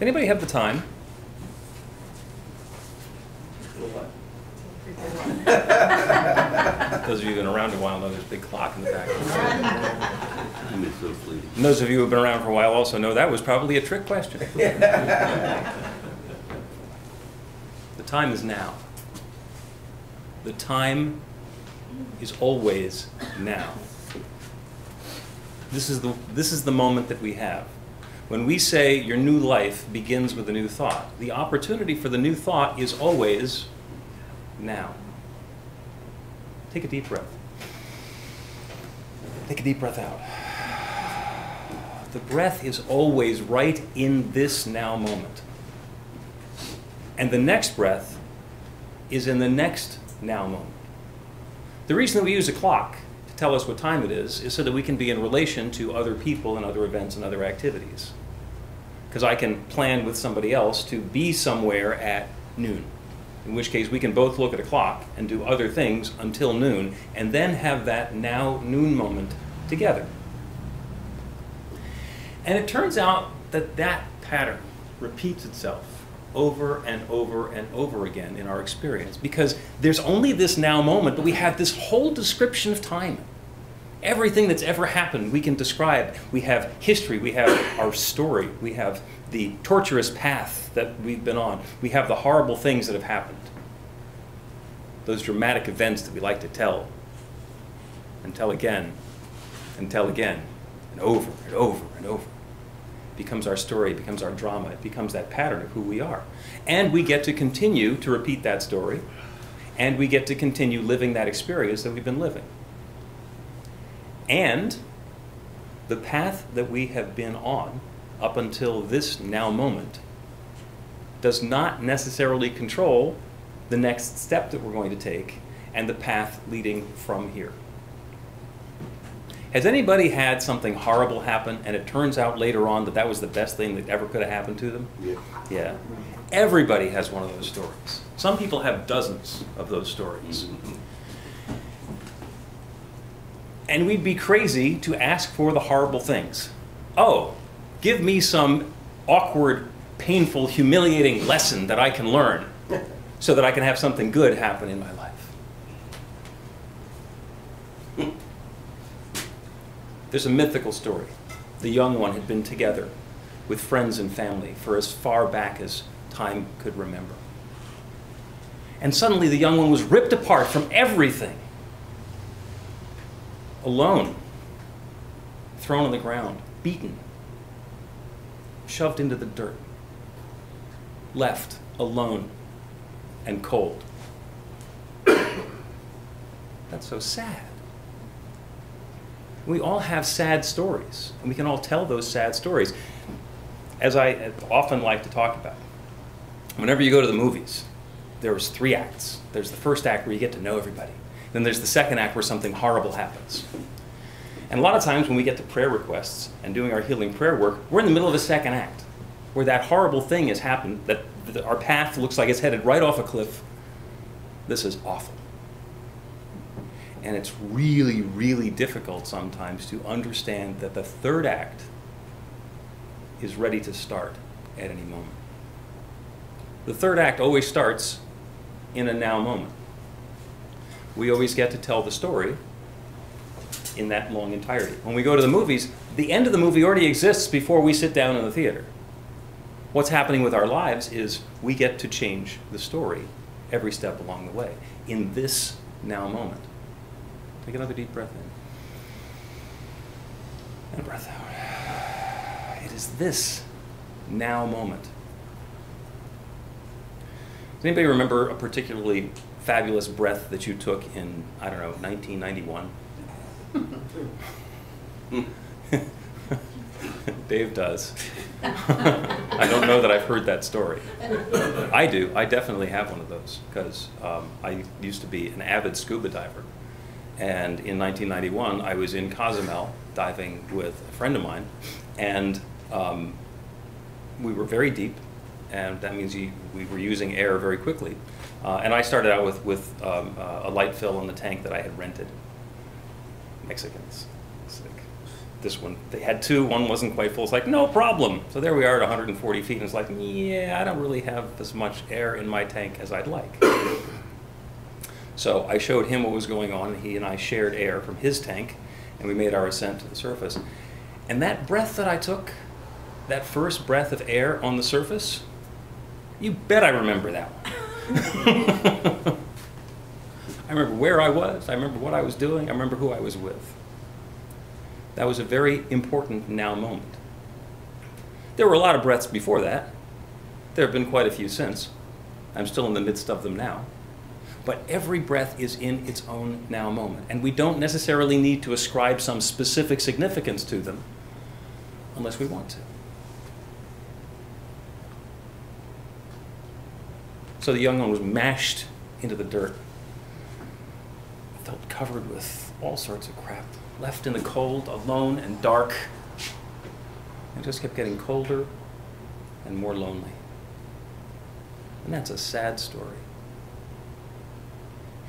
Anybody have the time? Those of you who've been around a while know there's a big clock in the back. And those of you who've been around for a while also know that was probably a trick question. the time is now. The time is always now. This is the, this is the moment that we have. When we say your new life begins with a new thought, the opportunity for the new thought is always now. Take a deep breath. Take a deep breath out. The breath is always right in this now moment. And the next breath is in the next now moment. The reason that we use a clock to tell us what time it is is so that we can be in relation to other people and other events and other activities. Because I can plan with somebody else to be somewhere at noon in which case we can both look at a clock and do other things until noon, and then have that now noon moment together. And it turns out that that pattern repeats itself over and over and over again in our experience because there's only this now moment, but we have this whole description of time. Everything that's ever happened we can describe. We have history, we have our story, we have the torturous path that we've been on. We have the horrible things that have happened. Those dramatic events that we like to tell and tell again and tell again and over and over and over. It becomes our story, it becomes our drama, it becomes that pattern of who we are. And we get to continue to repeat that story and we get to continue living that experience that we've been living. And the path that we have been on up until this now moment does not necessarily control the next step that we're going to take and the path leading from here. Has anybody had something horrible happen and it turns out later on that that was the best thing that ever could have happened to them? Yeah. Yeah. Everybody has one of those stories. Some people have dozens of those stories. Mm-hmm. And we'd be crazy to ask for the horrible things. Oh, give me some awkward, painful, humiliating lesson that I can learn so that I can have something good happen in my life. There's a mythical story. The young one had been together with friends and family for as far back as time could remember. And suddenly the young one was ripped apart from everything, alone, thrown on the ground, beaten, shoved into the dirt, left alone and cold. That's so sad. We all have sad stories, and we can all tell those sad stories. As I often like to talk about, whenever you go to the movies, there's three acts. There's the first act where you get to know everybody. Then there's the second act where something horrible happens. And a lot of times when we get to prayer requests and doing our healing prayer work, we're in the middle of a second act where that horrible thing has happened, that, our path looks like it's headed right off a cliff. This is awful. And it's really, really difficult sometimes to understand that the third act is ready to start at any moment. The third act always starts in a now moment. We always get to tell the story in that long entirety. When we go to the movies, the end of the movie already exists before we sit down in the theater. What's happening with our lives is we get to change the story every step along the way in this now moment. Take another deep breath in. And a breath out. It is this now moment. Does anybody remember a particularly fabulous breath that you took in, I don't know, 1991? Dave does. I don't know that I've heard that story. I do. I definitely have one of those because um, I used to be an avid scuba diver. And in 1991, I was in Cozumel diving with a friend of mine, and um, we were very deep, and that means you, we were using air very quickly. Uh, and I started out with, with um, uh, a light fill in the tank that I had rented. Mexicans. This one. They had two, one wasn't quite full. It's like, no problem. So there we are at 140 feet, and it's like, yeah, I don't really have as much air in my tank as I'd like. So I showed him what was going on, he and I shared air from his tank, and we made our ascent to the surface. And that breath that I took, that first breath of air on the surface, you bet I remember that one. I remember where I was, I remember what I was doing, I remember who I was with. That was a very important now moment. There were a lot of breaths before that. There have been quite a few since. I'm still in the midst of them now. But every breath is in its own now moment. And we don't necessarily need to ascribe some specific significance to them unless we want to. So the young one was mashed into the dirt, felt covered with all sorts of crap, left in the cold, alone and dark, and just kept getting colder and more lonely. And that's a sad story.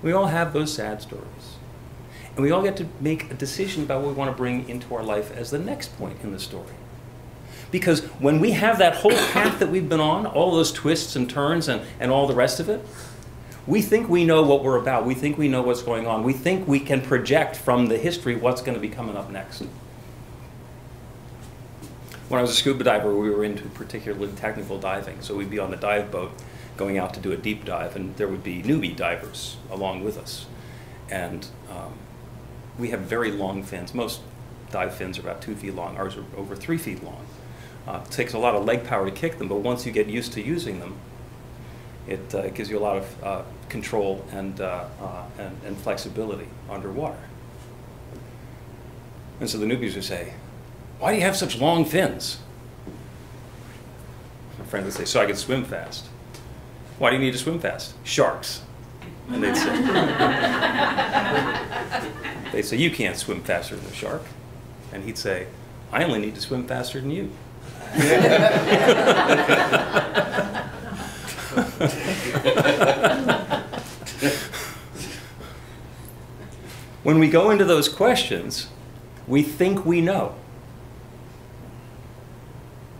We all have those sad stories. And we all get to make a decision about what we want to bring into our life as the next point in the story. Because when we have that whole path that we've been on, all those twists and turns and, and all the rest of it, we think we know what we're about. We think we know what's going on. We think we can project from the history what's going to be coming up next. When I was a scuba diver, we were into particularly technical diving. So we'd be on the dive boat going out to do a deep dive, and there would be newbie divers along with us. And um, we have very long fins. Most dive fins are about two feet long. Ours are over three feet long. Uh, it takes a lot of leg power to kick them, but once you get used to using them, it, uh, gives you a lot of uh, control and, uh, uh, and, and, flexibility underwater. And so the newbies would say, why do you have such long fins? My friend would say, so I can swim fast. Why do you need to swim fast? Sharks. And they'd say, they'd say, you can't swim faster than a shark. And he'd say, I only need to swim faster than you. when we go into those questions, we think we know.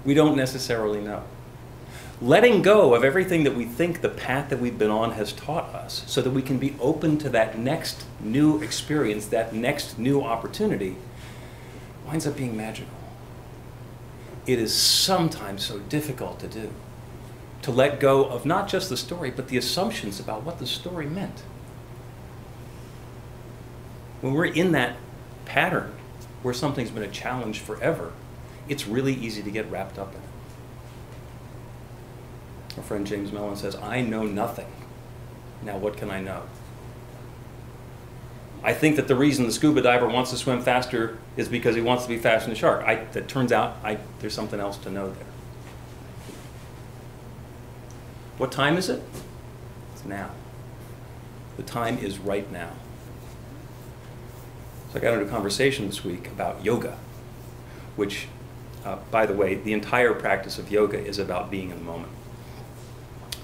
We don't necessarily know. Letting go of everything that we think the path that we've been on has taught us so that we can be open to that next new experience, that next new opportunity, winds up being magical. It is sometimes so difficult to do to let go of not just the story, but the assumptions about what the story meant. When we're in that pattern where something's been a challenge forever, it's really easy to get wrapped up in it. Our friend James Mellon says, I know nothing. Now what can I know? I think that the reason the scuba diver wants to swim faster is because he wants to be faster than the shark. I, it turns out I, there's something else to know there. What time is it? It's now. The time is right now. So I got into a conversation this week about yoga, which, uh, by the way, the entire practice of yoga is about being in the moment.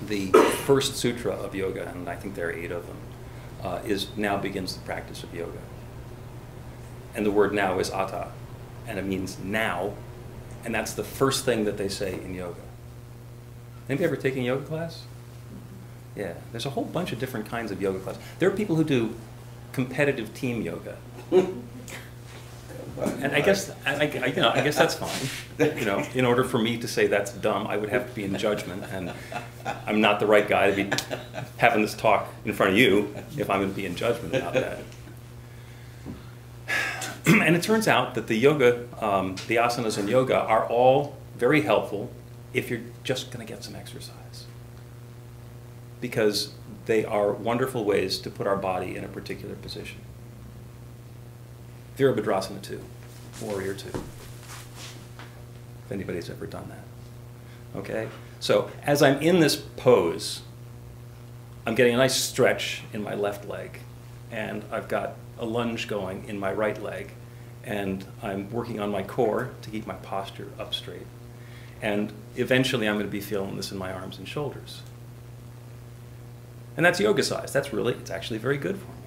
The first sutra of yoga, and I think there are eight of them, uh, is now begins the practice of yoga. And the word now is atha, and it means now, and that's the first thing that they say in yoga. Anybody ever taken yoga class? Yeah, there's a whole bunch of different kinds of yoga class. There are people who do competitive team yoga. and I guess, I, you know, I guess that's fine. You know, in order for me to say that's dumb, I would have to be in judgment, and I'm not the right guy to be having this talk in front of you if I'm going to be in judgment about that. and it turns out that the yoga, um, the asanas in yoga, are all very helpful if you're just going to get some exercise. Because they are wonderful ways to put our body in a particular position. Virabhadrasana 2, Warrior 2. If anybody's ever done that. Okay? So as I'm in this pose, I'm getting a nice stretch in my left leg, and I've got a lunge going in my right leg, and I'm working on my core to keep my posture up straight. And eventually I'm going to be feeling this in my arms and shoulders. And that's yoga size. That's really, it's actually very good for me.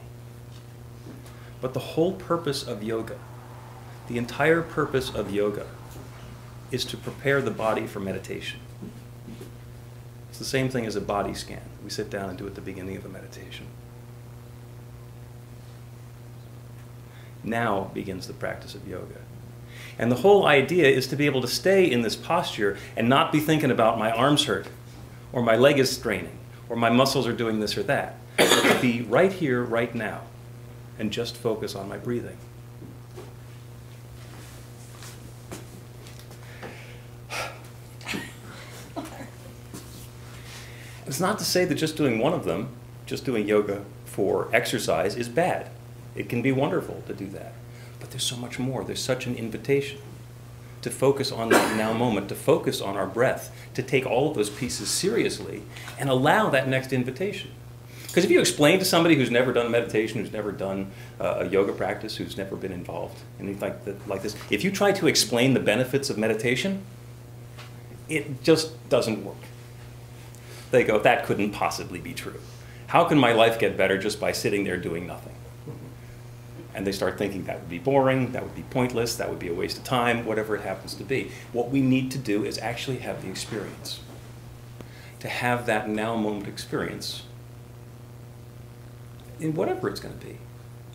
But the whole purpose of yoga, The entire purpose of yoga is to prepare the body for meditation. It's the same thing as a body scan. We sit down and do it at the beginning of a meditation. Now begins the practice of yoga. And the whole idea is to be able to stay in this posture and not be thinking about my arms hurt, or my leg is straining, or my muscles are doing this or that. be right here, right now, and just focus on my breathing. It's not to say that just doing one of them, just doing yoga for exercise, is bad. It can be wonderful to do that. But there's so much more. There's such an invitation to focus on that now moment, to focus on our breath, to take all of those pieces seriously and allow that next invitation. Because if you explain to somebody who's never done meditation, who's never done uh, a yoga practice, who's never been involved in anything like, the, like this, if you try to explain the benefits of meditation, it just doesn't work. They go, that couldn't possibly be true. How can my life get better just by sitting there doing nothing? and they start thinking that would be boring, that would be pointless, that would be a waste of time, whatever it happens to be. What we need to do is actually have the experience. To have that now moment experience in whatever it's going to be,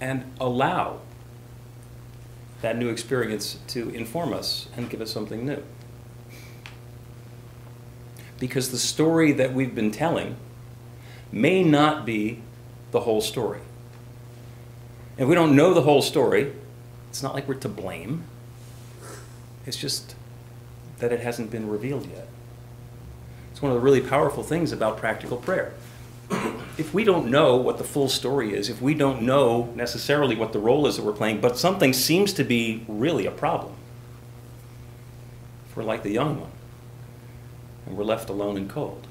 and allow that new experience to inform us and give us something new. Because the story that we've been telling may not be the whole story. If we don't know the whole story, it's not like we're to blame. It's just that it hasn't been revealed yet. It's one of the really powerful things about practical prayer. If we don't know what the full story is, if we don't know necessarily what the role is that we're playing, but something seems to be really a problem, if we're like the young one and we're left alone and cold,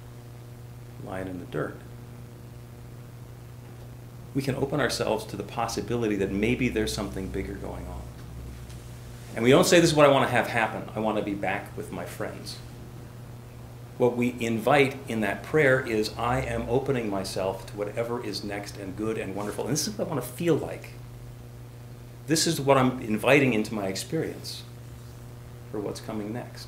lying in the dirt, we can open ourselves to the possibility that maybe there's something bigger going on. And we don't say, This is what I want to have happen. I want to be back with my friends. What we invite in that prayer is, I am opening myself to whatever is next and good and wonderful. And this is what I want to feel like. This is what I'm inviting into my experience for what's coming next.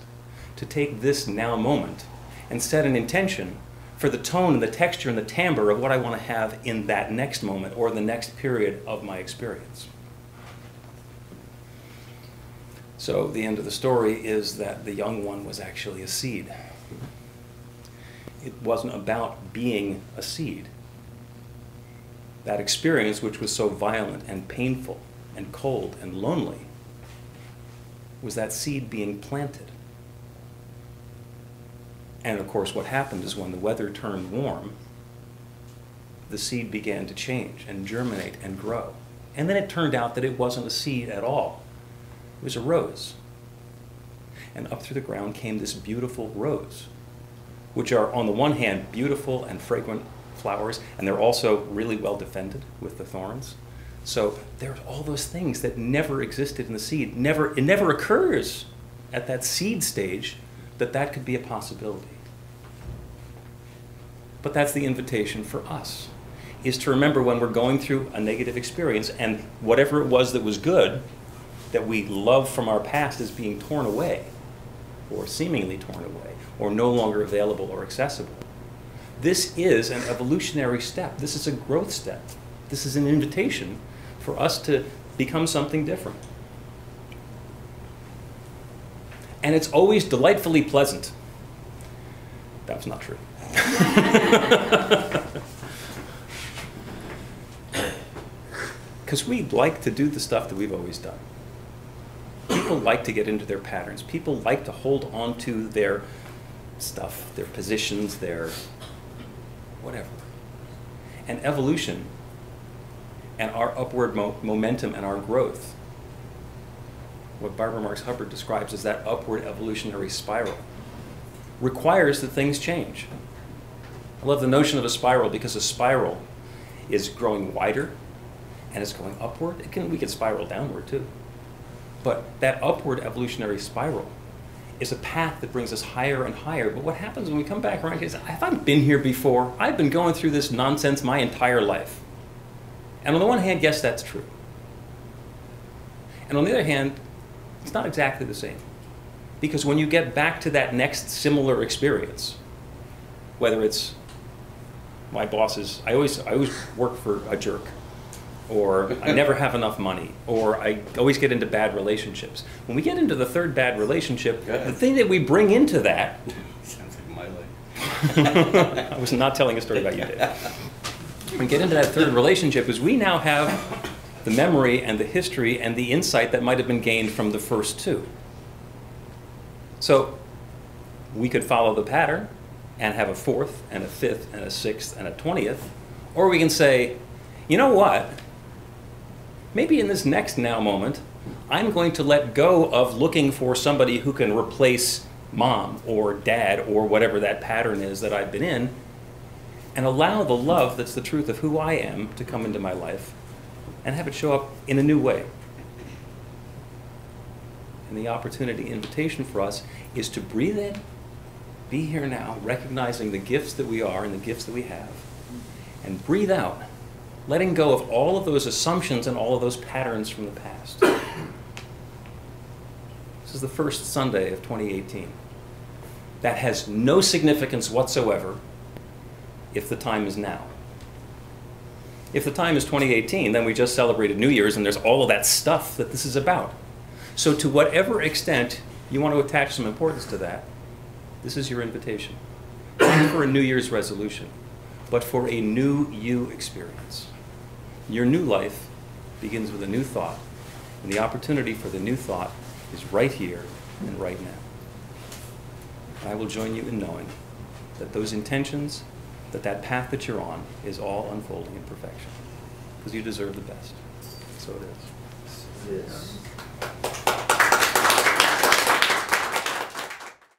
To take this now moment and set an intention for the tone and the texture and the timbre of what I want to have in that next moment or the next period of my experience. So the end of the story is that the young one was actually a seed. It wasn't about being a seed. That experience, which was so violent and painful and cold and lonely, was that seed being planted. And of course, what happened is when the weather turned warm, the seed began to change and germinate and grow. And then it turned out that it wasn't a seed at all, it was a rose. And up through the ground came this beautiful rose, which are, on the one hand, beautiful and fragrant flowers, and they're also really well defended with the thorns. So there's all those things that never existed in the seed. Never, it never occurs at that seed stage that that could be a possibility. But that's the invitation for us, is to remember when we're going through a negative experience and whatever it was that was good, that we love from our past is being torn away, or seemingly torn away, or no longer available or accessible. This is an evolutionary step. This is a growth step. This is an invitation for us to become something different. And it's always delightfully pleasant. That's not true. Because we like to do the stuff that we've always done. People like to get into their patterns. People like to hold on to their stuff, their positions, their whatever. And evolution and our upward mo momentum and our growth, what Barbara Marx Hubbard describes as that upward evolutionary spiral, requires that things change. I love the notion of a spiral because a spiral is growing wider and it's going upward. It can, we can spiral downward too. But that upward evolutionary spiral is a path that brings us higher and higher. But what happens when we come back around is, have I been here before? I've been going through this nonsense my entire life. And on the one hand, yes, that's true. And on the other hand, It's not exactly the same. Because when you get back to that next similar experience, whether it's my bosses, I always, I always work for a jerk, or I never have enough money, or I always get into bad relationships. When we get into the third bad relationship, the thing that we bring into that, Sounds like my life. I was not telling a story about you, Dave. When we get into that third relationship, is we now have the memory and the history and the insight that might have been gained from the first two. So we could follow the pattern and have a fourth and a fifth and a sixth and a twentieth, or we can say, you know what? Maybe in this next now moment, I'm going to let go of looking for somebody who can replace mom or dad or whatever that pattern is that I've been in, and allow the love that's the truth of who I am to come into my life and have it show up in a new way. And the opportunity, invitation for us is to breathe in, be here now, recognizing the gifts that we are and the gifts that we have, and breathe out, letting go of all of those assumptions and all of those patterns from the past. This is the first Sunday of 2018. That has no significance whatsoever if the time is now. If the time is 2018, then we just celebrated New Year's and there's all of that stuff that this is about. So, to whatever extent you want to attach some importance to that, this is your invitation. Not for a New Year's resolution, but for a new you experience. Your new life begins with a new thought, and the opportunity for the new thought is right here and right now. I will join you in knowing that those intentions, that that path that you're on is all unfolding in perfection, because you deserve the best. So it is. Yes.